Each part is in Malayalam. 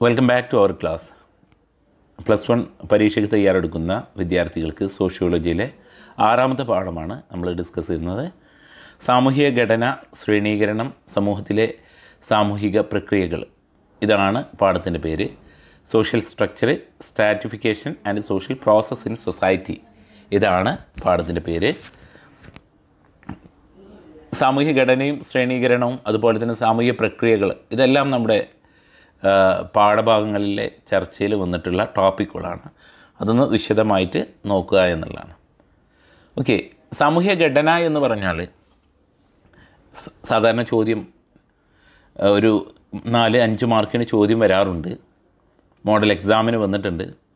Welcome back to our class plus one പരീക്ഷയ്ക്ക് തയ്യാറെടുക്കുന്ന വിദ്യാർത്ഥികൾക്ക് സോഷ്യോളജിയിലെ ആറാമത്തെ പാഠമാണ് നമ്മൾ ഡിസ്കസ് ചെയ്യുന്നത്. സാമൂഹിക ഘടന ശ്രേണീകരണം സമൂഹത്തിലെ സാമൂഹിക പ്രക്രിയകൾ. ഇതാണ് പാഠത്തിന്റെ പേര്. Social structure stratification and social process in society ഇതാണ് പാഠത്തിന്റെ പേര്. സാമൂഹിക ഘടനയും ശ്രേണീകരണവും അതുപോലെ തന്നെ സാമൂഹിക പ്രക്രിയകൾ ഇതെല്ലാം നമ്മുടെ പാഠഭാഗങ്ങളിലെ ചർച്ചയിൽ വന്നിട്ടുള്ള ടോപ്പിക്കുകളാണ്. അതൊന്ന് വിശദമായിട്ട് നോക്കുക എന്നുള്ളതാണ്. ഓക്കെ സാമൂഹ്യ ഘടന എന്ന് പറഞ്ഞാൽ സാധാരണ ചോദ്യം ഒരു നാല് അഞ്ച് മാർക്കിന് ചോദ്യം വരാറുണ്ട്. മോഡൽ എക്സാമിന് വന്നിട്ടുണ്ട്.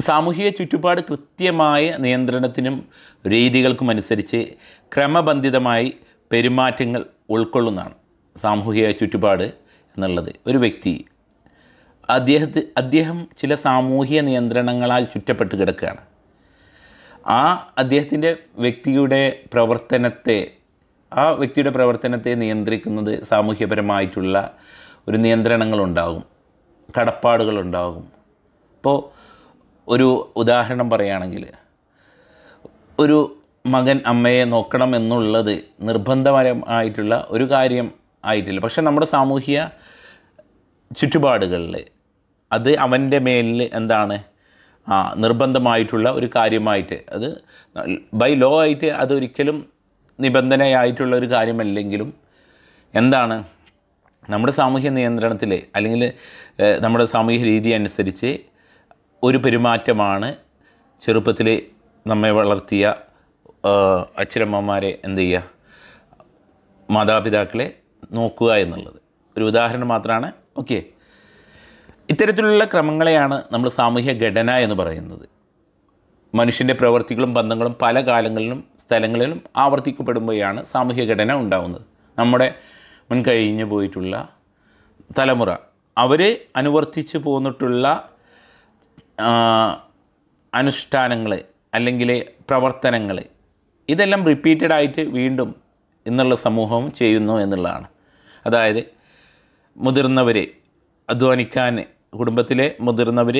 സാമൂഹിക ചുറ്റുപാട് കൃത്യമായ നിയന്ത്രണത്തിനും രീതികൾക്കും അനുസരിച്ച് ക്രമബന്ധിതമായി പെരുമാറ്റങ്ങൾ ഉൾക്കൊള്ളുന്നതാണ്. സാമൂഹിക ചുറ്റുപാട് എന്നുള്ളത് ഒരു വ്യക്തി അദ്ദേഹത്തെ അദ്ദേഹം ചില സാമൂഹിക നിയന്ത്രണങ്ങളാൽ ചുറ്റപ്പെട്ട് കിടക്കുകയാണ്. ആ അദ്ദേഹത്തിന്റെ വ്യക്തിയുടെ പ്രവർത്തനത്തെ ആ വ്യക്തിയുടെ പ്രവർത്തനത്തെ നിയന്ത്രിക്കുന്നത് സാമൂഹ്യപരമായിട്ടുള്ള ഒരു നിയന്ത്രണങ്ങളുണ്ടാകും കടപ്പാടുകളുണ്ടാകും. ഇപ്പോൾ ഒരു ഉദാഹരണം പറയുകയാണെങ്കിൽ ഒരു മകൻ അമ്മയെ നോക്കണം എന്നുള്ളത് നിർബന്ധപരമായിട്ടുള്ള ഒരു കാര്യം ആയിട്ടില്ല. പക്ഷേ നമ്മുടെ സാമൂഹിക ചുറ്റുപാടുകളിൽ അത് അവന്റെ മേലിൽ എന്താണ് ആ നിർബന്ധമായിട്ടുള്ള ഒരു കാര്യമായിട്ട് അത് ബൈ ലോ ആയിട്ട് അതൊരിക്കലും നിബന്ധനയായിട്ടുള്ള ഒരു കാര്യമല്ലെങ്കിലും എന്താണ് നമ്മുടെ സാമൂഹ്യ നിയന്ത്രണത്തിൽ അല്ലെങ്കിൽ നമ്മുടെ സാമൂഹ്യ രീതി അനുസരിച്ച് ഒരു പെരുമാറ്റമാണ് ചെറുപ്പത്തിൽ നമ്മെ വളർത്തിയ അച്ഛനമ്മമാരെ എന്ത് ചെയ്യുക മാതാപിതാക്കളെ നോക്കുക എന്നുള്ളത്. ഒരു ഉദാഹരണം മാത്രമാണ് ഓക്കെ. ഇത്തരത്തിലുള്ള ക്രമങ്ങളെയാണ് നമ്മൾ സാമൂഹ്യ ഘടന എന്ന് പറയുന്നത്. മനുഷ്യന്റെ പ്രവൃത്തികളും ബന്ധങ്ങളും പല കാലങ്ങളിലും സ്ഥലങ്ങളിലും ആവർത്തിക്കപ്പെടുമ്പോഴാണ് സാമൂഹ്യ ഘടന ഉണ്ടാകുന്നത് നമ്മുടെ മുൻ കഴിഞ്ഞു പോയിട്ടുള്ള തലമുറ. അവർ അനുവർത്തിച്ച് പോന്നിട്ടുള്ള അനുഷ്ഠാനങ്ങൾ അല്ലെങ്കിൽ പ്രവർത്തനങ്ങൾ ഇതെല്ലാം റിപ്പീറ്റഡായിട്ട് വീണ്ടും ഇന്നുള്ള സമൂഹവും ചെയ്യുന്നു എന്നുള്ളതാണ്. അതായത് മുതിർന്നവർ അധ്വാനിക്കാൻ കുടുംബത്തിലെ മുതിർന്നവർ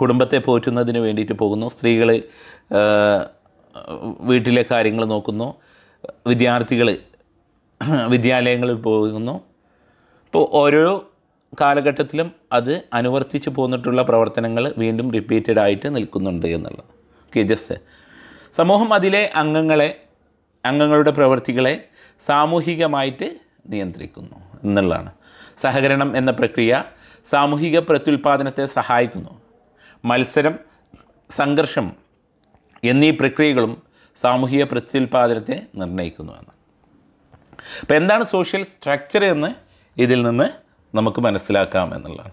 കുടുംബത്തെ പോറ്റുന്നതിന് വേണ്ടിയിട്ട് പോകുന്നു. സ്ത്രീകൾ വീട്ടിലെ കാര്യങ്ങൾ നോക്കുന്നു. വിദ്യാർത്ഥികൾ വിദ്യാലയങ്ങളിൽ പോകുന്നു. ഇപ്പോൾ ഓരോ കാലഘട്ടത്തിലും അത് അനുവർത്തിച്ച് പോന്നിട്ടുള്ള പ്രവർത്തനങ്ങൾ വീണ്ടും റിപ്പീറ്റഡ് ആയിട്ട് നിൽക്കുന്നുണ്ട് എന്നുള്ളത്. ഓക്കെ ജസ്റ്റ് സമൂഹം അതിലെ അംഗങ്ങളെ അംഗങ്ങളുടെ പ്രവൃത്തികളെ സാമൂഹികമായിട്ട് നിയന്ത്രിക്കുന്നു എന്നുള്ളതാണ്. സഹകരണം എന്ന പ്രക്രിയ സാമൂഹിക പ്രത്യുൽപാദനത്തെ സഹായിക്കുന്നു. മത്സരം സംഘർഷം എന്നീ പ്രക്രിയകളും സാമൂഹിക പ്രത്യുൽപാദനത്തെ നിർണയിക്കുന്നു എന്ന് അപ്പോൾ എന്താണ് സോഷ്യൽ സ്ട്രക്ചർ എന്ന് ഇതിൽ നിന്ന് നമുക്ക് മനസ്സിലാക്കാം എന്നുള്ളതാണ്.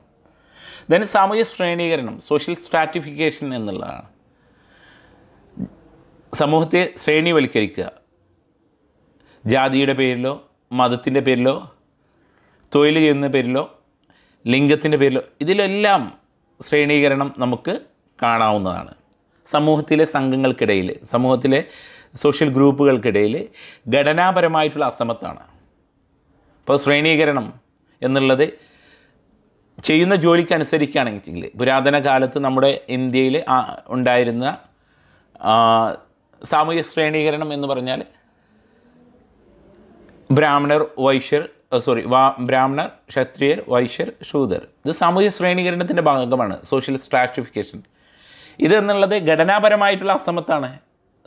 ദെൻ സാമൂഹ്യ ശ്രേണീകരണം സോഷ്യൽ സ്ട്രാറ്റിഫിക്കേഷൻ എന്നുള്ളതാണ്. സമൂഹത്തെ ശ്രേണിവൽക്കരിക്കുക. ജാതിയുടെ പേരിലോ മതത്തിന്റെ പേരിലോ തൊഴിൽ ചെയ്യുന്ന പേരിലോ ലിംഗത്തിന്റെ പേരിലോ ഇതിലെല്ലാം ശ്രേണീകരണം നമുക്ക് കാണാവുന്നതാണ്. സമൂഹത്തിലെ സംഘങ്ങൾക്കിടയിൽ സമൂഹത്തിലെ സോഷ്യൽ ഗ്രൂപ്പുകൾക്കിടയിൽ ഘടനാപരമായിട്ടുള്ള അസമത്താണ്. അപ്പോൾ ശ്രേണീകരണം എന്നുള്ളത് ചെയ്യുന്ന ജോലിക്ക് അനുസരിക്കുകയാണെങ്കിൽ പുരാതന കാലത്ത് നമ്മുടെ ഇന്ത്യയിൽ ഉണ്ടായിരുന്ന സാമൂഹ്യ ശ്രേണീകരണം എന്ന് പറഞ്ഞാൽ ബ്രാഹ്മണർ വൈശ്യർ സോറി ബ്രാഹ്മണർ ക്ഷത്രിയർ വൈശ്യർ ശൂദർ ഇത് സാമൂഹ്യ ശ്രേണീകരണത്തിന്റെ ഭാഗമാണ് സോഷ്യൽ സ്ട്രാറ്റിഫിക്കേഷൻ ഇതെന്നുള്ളത് ഘടനാപരമായിട്ടുള്ള അസമത്താണ്.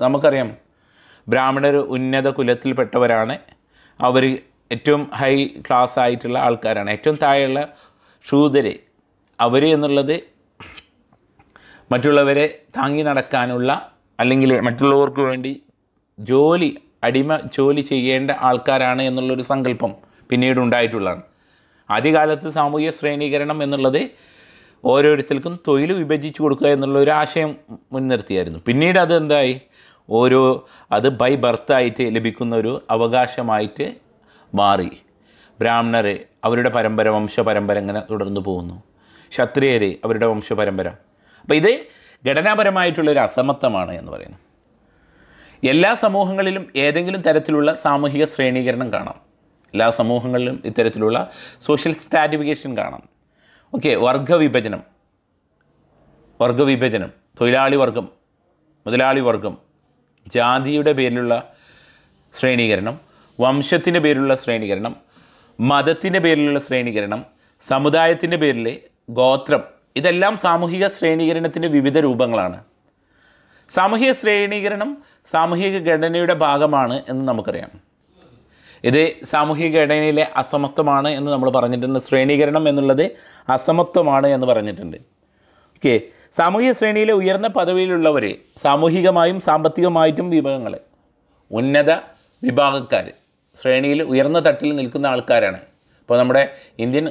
നമുക്കറിയാം ബ്രാഹ്മണർ ഉന്നത കുലത്തിൽപ്പെട്ടവരാണ്. അവർ ഏറ്റവും ഹൈ ക്ലാസ് ആയിട്ടുള്ള ആൾക്കാരാണ്. ഏറ്റവും താഴെയുള്ള ശൂദര് അവർ എന്നുള്ളത് മറ്റുള്ളവരെ താങ്ങി നടക്കാനുള്ള അല്ലെങ്കിൽ മറ്റുള്ളവർക്ക് വേണ്ടി ജോലി അടിമ ജോലി ചെയ്യേണ്ട ആൾക്കാരാണ് എന്നുള്ളൊരു സങ്കല്പം പിന്നീട് ഉണ്ടായിട്ടുള്ളതാണ് ആദ്യകാലത്ത് സാമൂഹ്യ ശ്രേണീകരണം എന്നുള്ളത് ഓരോരുത്തർക്കും തൊഴിൽ വിഭജിച്ചു കൊടുക്കുക എന്നുള്ള ഒരു ആശയം മുൻനിർത്തിയായിരുന്നു. പിന്നീട് അത് എന്തായി? ഓരോ അത് ബൈ ബർത്തായിട്ട് ലഭിക്കുന്ന ഒരു അവകാശമായിട്ട് മാറി. ബ്രാഹ്മണർ അവരുടെ പരമ്പര വംശപരമ്പര ഇങ്ങനെ തുടർന്നു പോകുന്നു. ക്ഷത്രിയർ അവരുടെ വംശപരമ്പര. അപ്പോൾ ഇത് ഘടനാപരമായിട്ടുള്ളൊരു അസമത്വമാണ് എന്ന് പറയുന്നു. എല്ലാ സമൂഹങ്ങളിലും ഏതെങ്കിലും തരത്തിലുള്ള സാമൂഹിക ശ്രേണീകരണം കാണാം. എല്ലാ സമൂഹങ്ങളിലും ഇത്തരത്തിലുള്ള സോഷ്യൽ സ്റ്റാറ്റിഫിക്കേഷൻ കാണാം. ഓക്കെ വർഗവിഭജനം. വർഗവിഭജനം. തൊഴിലാളി വർഗം മുതലാളി വർഗം ജാതിയുടെ പേരിലുള്ള ശ്രേണീകരണം വംശത്തിന്റെ പേരിലുള്ള ശ്രേണീകരണം മതത്തിന്റെ പേരിലുള്ള ശ്രേണീകരണം സമുദായത്തിന്റെ പേരിൽ ഗോത്രം. ഇതെല്ലാം സാമൂഹിക ശ്രേണീകരണത്തിന്റെ വിവിധ രൂപങ്ങളാണ്. സാമൂഹിക ശ്രേണീകരണം സാമൂഹിക ഘടനയുടെ ഭാഗമാണ് എന്ന് നമുക്കറിയാം. ഇത് സാമൂഹിക ഘടനയിലെ അസമത്വമാണ് എന്ന് നമ്മൾ പറഞ്ഞിട്ടുണ്ട്. ശ്രേണീകരണം എന്നുള്ളത് അസമത്വമാണ് എന്ന് പറഞ്ഞിട്ടുണ്ട്. ഓക്കെ. സാമൂഹിക ശ്രേണിയിലെ ഉയർന്ന പദവിയിലുള്ളവർ സാമൂഹികമായും സാമ്പത്തികമായിട്ടും വിഭാഗങ്ങൾ ഉന്നത വിഭാഗക്കാർ ശ്രേണിയിൽ ഉയർന്ന തട്ടിൽ നിൽക്കുന്ന ആൾക്കാരാണ്. ഇപ്പോൾ നമ്മുടെ ഇന്ത്യൻ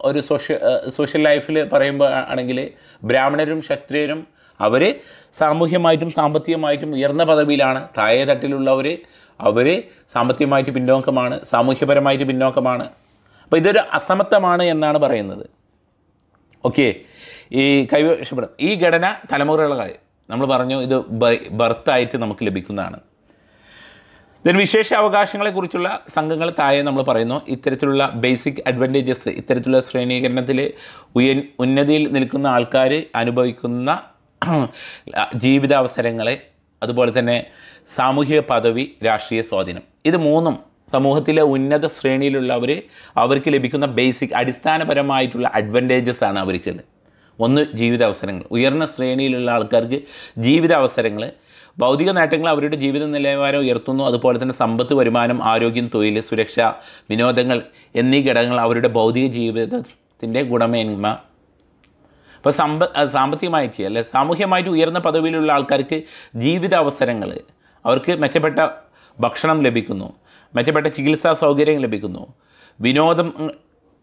ഒരു സോഷ്യ സോഷ്യൽ ലൈഫിൽ പറയുമ്പോൾ ആണെങ്കിൽ ബ്രാഹ്മണരും ക്ഷത്രിയരും അവർ സാമൂഹ്യമായിട്ടും സാമ്പത്തികമായിട്ടും ഉയർന്ന പദവിയിലാണ്. താഴെ തട്ടിലുള്ളവർ അവർ സാമ്പത്തികമായിട്ട് പിന്നോക്കമാണ് സാമൂഹ്യപരമായിട്ട് പിന്നോക്കമാണ്. അപ്പോൾ ഇതൊരു അസമത്വമാണ് എന്നാണ് പറയുന്നത്. ഓക്കെ. ഈ കൈവശപ്പെടും ഈ ഘടന തലമുറകളായി നമ്മൾ പറഞ്ഞു ഇത് ബർത്തായിട്ട് നമുക്ക് ലഭിക്കുന്നതാണ്. ഇതിന് വിശേഷ അവകാശങ്ങളെക്കുറിച്ചുള്ള സംഘങ്ങൾ താഴെ നമ്മൾ പറയുന്നു. ഇത്തരത്തിലുള്ള ബേസിക് അഡ്വാന്റേജസ് ഇത്തരത്തിലുള്ള ശ്രേണീകരണത്തിൽ ഉയ ഉന്നതിയിൽ നിൽക്കുന്ന ആൾക്കാർ അനുഭവിക്കുന്ന ജീവിതാവസരങ്ങളെ അതുപോലെ തന്നെ സാമൂഹിക പദവി രാഷ്ട്രീയ സ്വാധീനം. ഇത് മൂന്നും സമൂഹത്തിലെ ഉന്നത ശ്രേണിയിലുള്ളവർ അവർക്ക് ലഭിക്കുന്ന ബേസിക് അടിസ്ഥാനപരമായിട്ടുള്ള അഡ്വാന്റേജസ് ആണ് അവർക്കുള്ളത് ഒന്ന് ജീവിതാവസരങ്ങൾ. ഉയർന്ന ശ്രേണിയിലുള്ള ആൾക്കാർക്ക് ജീവിതാവസരങ്ങൾ ഭൗതിക നേട്ടങ്ങൾ അവരുടെ ജീവിത നിലവാരം ഉയർത്തുന്നു. അതുപോലെ തന്നെ സമ്പത്ത് വരുമാനം ആരോഗ്യം തൊഴിൽ സുരക്ഷ വിനോദങ്ങൾ എന്നീ ഘടകങ്ങൾ അവരുടെ ഭൗതിക ജീവിതത്തിന്റെ ഗുണമേന്മ അപ്പോൾ സമ്പ സാമ്പത്തികമായിട്ട് അല്ലെ സാമൂഹ്യമായിട്ട് ഉയർന്ന പദവിയിലുള്ള ആൾക്കാർക്ക് ജീവിത അവസരങ്ങൾ അവർക്ക് മെച്ചപ്പെട്ട ഭക്ഷണം ലഭിക്കുന്നു മെച്ചപ്പെട്ട ചികിത്സാ സൗകര്യം ലഭിക്കുന്നു വിനോദം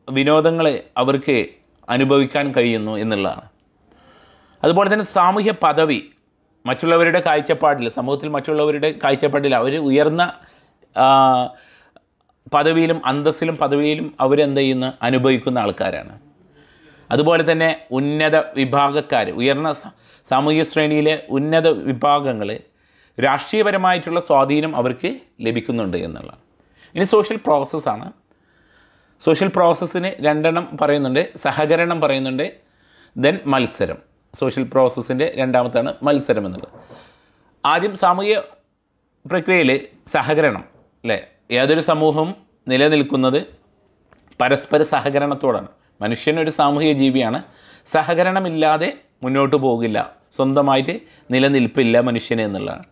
വിനോദങ്ങൾ അവർക്ക് അനുഭവിക്കാൻ കഴിയുന്നു എന്നുള്ളതാണ്. അതുപോലെ തന്നെ സാമൂഹ്യ പദവി മറ്റുള്ളവരുടെ കാഴ്ചപ്പാടിൽ സമൂഹത്തിൽ മറ്റുള്ളവരുടെ കാഴ്ചപ്പാടിൽ അവർ ഉയർന്ന പദവിയിലും അന്തസ്സിലും പദവിയിലും അവരെന്ത് ചെയ്യുന്ന? അനുഭവിക്കുന്ന ആൾക്കാരാണ്. അതുപോലെ തന്നെ ഉന്നത വിഭാഗക്കാർ ഉയർന്ന സാമൂഹ്യ ശ്രേണിയിലെ ഉന്നത വിഭാഗങ്ങൾ രാഷ്ട്രീയപരമായിട്ടുള്ള സ്വാധീനം അവർക്ക് ലഭിക്കുന്നുണ്ട് എന്നുള്ളതാണ്. ഇനി സോഷ്യൽ പ്രോസസ്സാണ് സോഷ്യൽ പ്രോസസ്സിന് രണ്ടെണ്ണം പറയുന്നുണ്ട് സഹകരണം പറയുന്നുണ്ട് ദെൻ മത്സരം. സോഷ്യൽ പ്രോസസ്സിന്റെ രണ്ടാമത്താണ് മത്സരം എന്നുള്ളത്. ആദ്യം സാമൂഹ്യ പ്രക്രിയയിൽ സഹകരണം അല്ലേ? ഏതൊരു സമൂഹവും നിലനിൽക്കുന്നത് പരസ്പര സഹകരണത്തോടാണ്. മനുഷ്യൻ ഒരു സാമൂഹിക ജീവിയാണ്. സഹകരണമില്ലാതെ മുന്നോട്ട് പോകില്ല. സ്വന്തമായിട്ട് നിലനിൽപ്പില്ല മനുഷ്യനെ എന്നുള്ളതാണ്.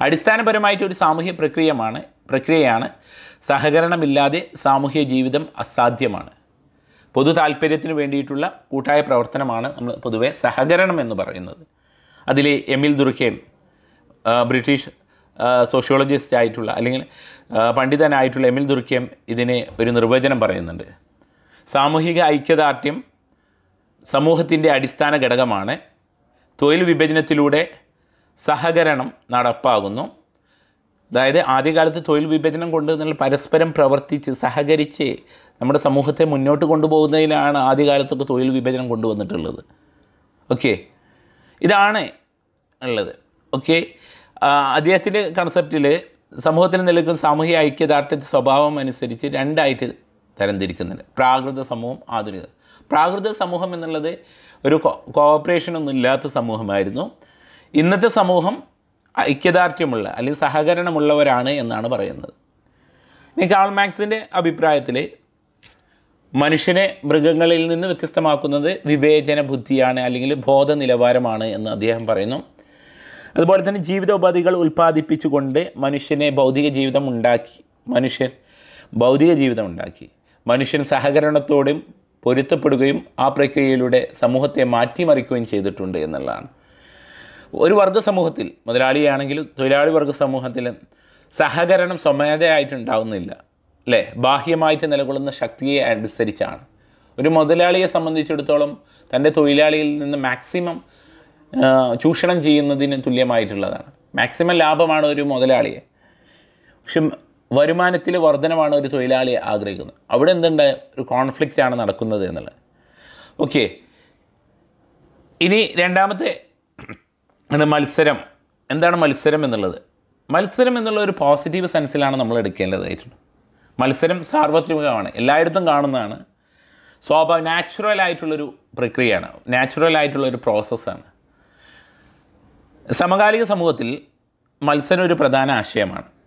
അടിസ്ഥാനപരമായിട്ട് ഒരു സാമൂഹ്യ പ്രക്രിയമാണ് പ്രക്രിയയാണ് സഹകരണമില്ലാതെ സാമൂഹ്യ ജീവിതം അസാധ്യമാണ്. പൊതു താല്പര്യത്തിന് വേണ്ടിയിട്ടുള്ള കൂട്ടായ പ്രവർത്തനമാണ് നമ്മൾ പൊതുവെ സഹകരണം എന്ന് പറയുന്നത്. അതിൽ എമിൽ ദുർഖേൻ ബ്രിട്ടീഷ് സോഷ്യോളജിസ്റ്റ് ആയിട്ടുള്ള അല്ലെങ്കിൽ പണ്ഡിതനായിട്ടുള്ള എമിൽ ദുർഖേം ഇതിനെ ഒരു നിർവചനം പറയുന്നുണ്ട്. സാമൂഹിക ഐക്യദാർഢ്യം സമൂഹത്തിന്റെ അടിസ്ഥാന ഘടകമാണ്. തൊഴിൽ വിഭജനത്തിലൂടെ സഹകരണം നടപ്പാകുന്നു. അതായത് ആദ്യകാലത്ത് തൊഴിൽ വിഭജനം കൊണ്ട് നിങ്ങൾ പരസ്പരം പ്രവർത്തിച്ച് സഹകരിച്ച് നമ്മുടെ സമൂഹത്തെ മുന്നോട്ട് കൊണ്ടുപോകുന്നതിലാണ് ആദ്യകാലത്തൊക്കെ തൊഴിൽ വിഭജനം കൊണ്ടുവന്നിട്ടുള്ളത്. ഓക്കെ? ഇതാണ് ഉള്ളത്. ഓക്കെ? അദ്ദേഹത്തിന്റെ കൺസെപ്റ്റിൽ സമൂഹത്തിൽ നിലനിൽക്കുന്ന സാമൂഹിക ഐക്യദാർഢ്യ സ്വഭാവം അനുസരിച്ച് രണ്ടായിട്ട് തരംതിരിക്കുന്നുണ്ട് പ്രാകൃത സമൂഹം ആധുനിക. പ്രാകൃത സമൂഹം എന്നുള്ളത് ഒരു കോഓപ്പറേഷൻ ഒന്നും ഇല്ലാത്ത സമൂഹമായിരുന്നു. ഇന്നത്തെ സമൂഹം ഐക്യദാർഢ്യമുള്ള അല്ലെങ്കിൽ സഹകരണമുള്ളവരാണ് എന്നാണ് പറയുന്നത്. ഇനി കാൾ മാക്സിന്റെ അഭിപ്രായത്തിൽ മനുഷ്യനെ മൃഗങ്ങളിൽ നിന്ന് വ്യത്യസ്തമാക്കുന്നത് വിവേചന ബുദ്ധിയാണ് അല്ലെങ്കിൽ ബോധ നിലവാരമാണ് എന്ന് അദ്ദേഹം പറയുന്നു. അതുപോലെ തന്നെ ജീവിതോപാധികൾ ഉൽപ്പാദിപ്പിച്ചുകൊണ്ട് മനുഷ്യനെ ഭൗതിക ജീവിതം ഉണ്ടാക്കി മനുഷ്യൻ ഭൗതിക ജീവിതം ഉണ്ടാക്കി. മനുഷ്യൻ സഹകരണത്തോടും പൊരുത്തപ്പെടുകയും ആ പ്രക്രിയയിലൂടെ സമൂഹത്തെ മാറ്റിമറിക്കുകയും ചെയ്തിട്ടുണ്ട് എന്നുള്ളതാണ്. ഒരു വർഗ സമൂഹത്തിൽ മുതലാളിയാണെങ്കിലും തൊഴിലാളി വർഗ സമൂഹത്തിൽ സഹകരണം സ്വമേധയായിട്ടുണ്ടാവുന്നില്ല അല്ലേ? ബാഹ്യമായിട്ട് നിലകൊള്ളുന്ന ശക്തിയെ അനുസരിച്ചാണ്. ഒരു മുതലാളിയെ സംബന്ധിച്ചിടത്തോളം തന്റെ തൊഴിലാളിയിൽ നിന്ന് മാക്സിമം ചൂഷണം ചെയ്യുന്നതിന് തുല്യമായിട്ടുള്ളതാണ്. മാക്സിമം ലാഭമാണ് ഒരു മുതലാളിയെ. പക്ഷെ വരുമാനത്തിൽ വർധനമാണ് ഒരു തൊഴിലാളി ആഗ്രഹിക്കുന്നത്. അവിടെ എന്തുണ്ട്? ഒരു കോൺഫ്ലിക്റ്റ് ആണ് നടക്കുന്നത് എന്നുള്ളത്. ഓക്കെ. ഇനി രണ്ടാമത്തെ മത്സരം. എന്താണ് മത്സരം എന്നുള്ളത്? മത്സരം എന്നുള്ള ഒരു പോസിറ്റീവ് സെൻസിലാണ് നമ്മൾ എടുക്കേണ്ടതായിട്ടുണ്ട് മത്സരം സാർവത്രികമാണ്. എല്ലായിടത്തും കാണുന്നതാണ്. സ്വാഭാവിക നാച്ചുറൽ ആയിട്ടുള്ളൊരു പ്രക്രിയയാണ്. നാച്ചുറൽ ആയിട്ടുള്ളൊരു പ്രോസസ്സാണ് സമകാലിക സമൂഹത്തിൽ മത്സരം ഒരു പ്രധാന ആശയമാണ്.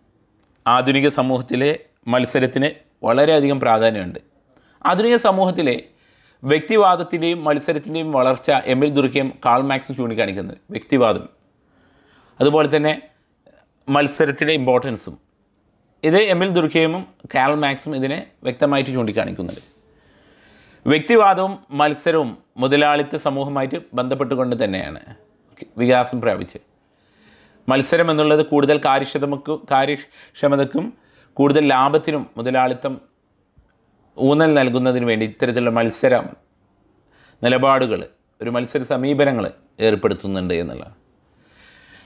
ആധുനിക സമൂഹത്തിലെ മത്സരത്തിന് വളരെയധികം പ്രാധാന്യമുണ്ട്. ആധുനിക സമൂഹത്തിലെ വ്യക്തിവാദത്തിന്റെയും മത്സരത്തിന്റെയും വളർച്ച എമിൽ ദുർക്കയും കാൾ മാക്സും ചൂണ്ടിക്കാണിക്കുന്നത് വ്യക്തിവാദം. അതുപോലെ തന്നെ മത്സരത്തിന്റെ ഇമ്പോർട്ടൻസും ഇത് എമിൽ ദുർക്കയും കാൾ മാക്സും ഇതിനെ വ്യക്തമായിട്ട് ചൂണ്ടിക്കാണിക്കുന്നുണ്ട്. വ്യക്തിവാദവും മത്സരവും മുതലാളിത്ത സമൂഹമായിട്ട് ബന്ധപ്പെട്ടുകൊണ്ട് തന്നെയാണ്. വികാസം പ്രാപിച്ച്. മത്സരം എന്നുള്ളത് കൂടുതൽ കാര്യക്ഷമക്കും കാര്യക്ഷമതക്കും കൂടുതൽ ലാഭത്തിനും മുതലാളിത്തം ഊന്നൽ നൽകുന്നതിന് വേണ്ടി ഇത്തരത്തിലുള്ള മത്സര നിലപാടുകൾ ഒരു മത്സര സമീപനങ്ങൾ ഏർപ്പെടുത്തുന്നുണ്ട് എന്നുള്ളതാണ്.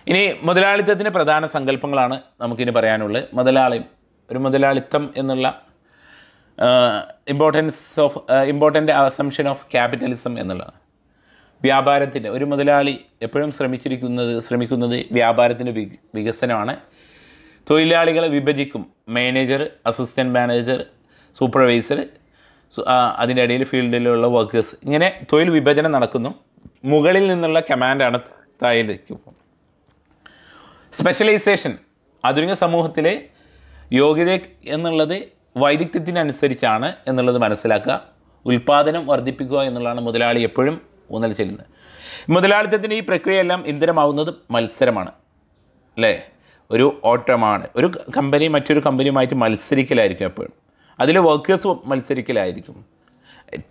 ഇനി മുതലാളിത്തത്തിന്റെ പ്രധാന സങ്കല്പങ്ങളാണ് നമുക്കിനി പറയാനുള്ളത്. മുതലാളി ഒരു മുതലാളിത്തം എന്നുള്ള importance of important assumption of capitalism എന്നുള്ളതാണ്. വ്യാപാരത്തിന്റെ ഒരു മുതലാളി എപ്പോഴും ശ്രമിച്ചിരിക്കുന്നത് ശ്രമിക്കുന്നത് വ്യാപാരത്തിന്റെ വികസനമാണ്. തൊഴിലാളികളെ വിഭജിക്കും. മാനേജർ അസിസ്റ്റന്റ് മാനേജർ സൂപ്പർവൈസർ അതിന്റെ ഇടയിൽ ഫീൽഡിലുള്ള വർക്കേഴ്സ്. ഇങ്ങനെ തൊഴിൽ വിഭജനം നടക്കുന്നു. മുകളിൽ നിന്നുള്ള കമാൻഡാണ് താഴേക്ക്. സ്പെഷ്യലൈസേഷൻ. ആധുനിക സമൂഹത്തിലെ യോഗ്യത എന്നുള്ളത് വൈദഗ്ധ്യത്തിനനുസരിച്ചാണ് എന്നുള്ളത് മനസ്സിലാക്കുക. ഉൽപ്പാദനം വർദ്ധിപ്പിക്കുക എന്നുള്ളതാണ് മുതലാളി എപ്പോഴും ഊന്നൽ ചെല്ലുന്നത് മുതലാളിത്തത്തിന്റെ ഈ പ്രക്രിയയെല്ലാം ഇന്ധനമാവുന്നത് മത്സരമാണ്. അല്ലേ? ഒരു ഓട്ടമാണ്. ഒരു കമ്പനി മറ്റൊരു കമ്പനിയുമായിട്ട് മത്സരിക്കലായിരിക്കും എപ്പോഴും. അതിൽ വർക്കേഴ്സ് മത്സരിക്കലായിരിക്കും.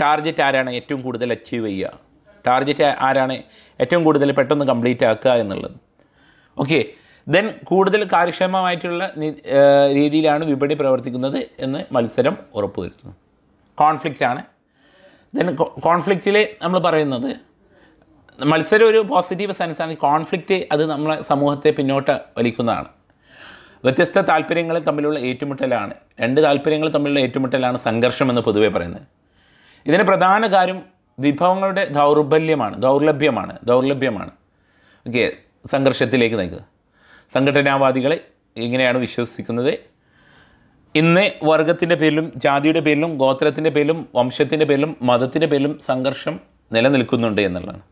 ടാർജറ്റ് ആരാണ് ഏറ്റവും കൂടുതൽ അച്ചീവ് ചെയ്യുക? ടാർജറ്റ് ആരാണ് ഏറ്റവും കൂടുതൽ പെട്ടെന്ന് കംപ്ലീറ്റ് ആക്കുക എന്നുള്ളത്. ഓക്കെ ദെൻ കൂടുതൽ കാര്യക്ഷമമായിട്ടുള്ള രീതിയിലാണ് വിപണി പ്രവർത്തിക്കുന്നത് എന്ന് മത്സരം ഉറപ്പുവരുത്തുന്നു. കോൺഫ്ലിക്റ്റാണ് ദെൻ കോൺഫ്ലിക്റ്റിൽ നമ്മൾ പറയുന്നത് മത്സരം ഒരു പോസിറ്റീവ് സെൻസാണ് കോൺഫ്ലിക്റ്റ് അത് നമ്മളെ സമൂഹത്തെ പിന്നോട്ട് വലിക്കുന്നതാണ്. വ്യത്യസ്ത താല്പര്യങ്ങൾ തമ്മിലുള്ള ഏറ്റുമുട്ടലാണ്. രണ്ട് താല്പര്യങ്ങൾ തമ്മിലുള്ള ഏറ്റുമുട്ടലാണ് സംഘർഷം എന്ന് പൊതുവേ പറയുന്നത്. ഇതിന് പ്രധാന കാര്യം വിഭവങ്ങളുടെ ദൗർബല്യമാണ് ദൗർലഭ്യമാണ് ദൗർലഭ്യമാണ്. ഓക്കെ സംഘർഷത്തിലേക്ക് നയിക്കുക. സംഘടനാവാദികളെ ഇങ്ങനെയാണ് വിശ്വസിക്കുന്നത്? ഇന്ന് വർഗത്തിന്റെ പേരിലും ജാതിയുടെ പേരിലും ഗോത്രത്തിന്റെ പേരിലും വംശത്തിന്റെ പേരിലും മതത്തിന്റെ പേരിലും സംഘർഷം നിലനിൽക്കുന്നുണ്ട് എന്നുള്ളതാണ്.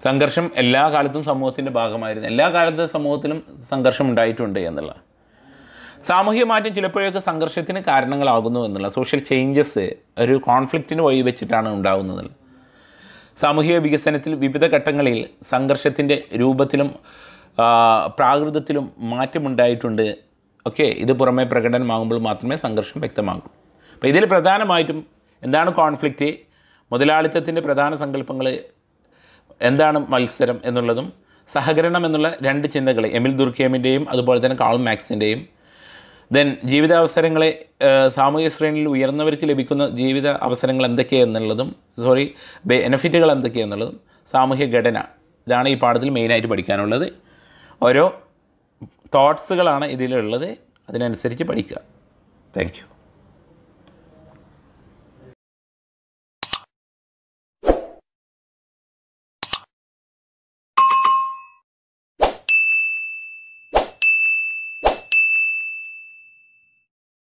സംഘർഷം എല്ലാ കാലത്തും സമൂഹത്തിന്റെ ഭാഗമായിരുന്നു. എല്ലാ കാലത്തും സമൂഹത്തിലും സംഘർഷം ഉണ്ടായിട്ടുണ്ട് എന്നുള്ള സാമൂഹിക മാറ്റം ചിലപ്പോഴൊക്കെ സംഘർഷത്തിന് കാരണങ്ങളാകുന്നു എന്നുള്ള സോഷ്യൽ ചേഞ്ചസ് ഒരു കോൺഫ്ലിക്റ്റിന് വഴി വെച്ചിട്ടാണ് ഉണ്ടാകുന്നത് സാമൂഹിക വികസനത്തിൽ വിവിധ ഘട്ടങ്ങളിൽ സംഘർഷത്തിന്റെ രൂപത്തിലും പ്രാകൃതത്തിലും മാറ്റമുണ്ടായിട്ടുണ്ട് ഓക്കെ ഇത് പുറമെ പ്രകടനമാകുമ്പോൾ മാത്രമേ സംഘർഷം വ്യക്തമാകൂ. അപ്പോൾ ഇതിൽ പ്രധാനമായിട്ടും എന്താണ് കോൺഫ്ലിക്റ്റ് മുതലാളിത്തത്തിന്റെ പ്രധാന സങ്കല്പങ്ങൾ എന്താണ് മത്സരം എന്നുള്ളതും സഹകരണം എന്നുള്ള രണ്ട് ചിന്തകൾ എമിൽ ദുർഖേമിന്റെയും അതുപോലെ തന്നെ കാൾ മാക്സിന്റെയും ദെൻ ജീവിതാവസരങ്ങളെ സാമൂഹ്യ ശ്രേണിയിൽ ഉയർന്നവർക്ക് ലഭിക്കുന്ന ജീവിത അവസരങ്ങൾ എന്തൊക്കെയെന്നുള്ളതും സോറി ബെനഫിറ്റുകൾ എന്തൊക്കെയെന്നുള്ളതും സാമൂഹ്യ ഘടന. ഇതാണ് ഈ പാഠത്തിൽ മെയിനായിട്ട് പഠിക്കാനുള്ളത്. ഓരോ തോട്ട്സുകളാണ് ഇതിലുള്ളത്. അതിനനുസരിച്ച് പഠിക്കുക. താങ്ക്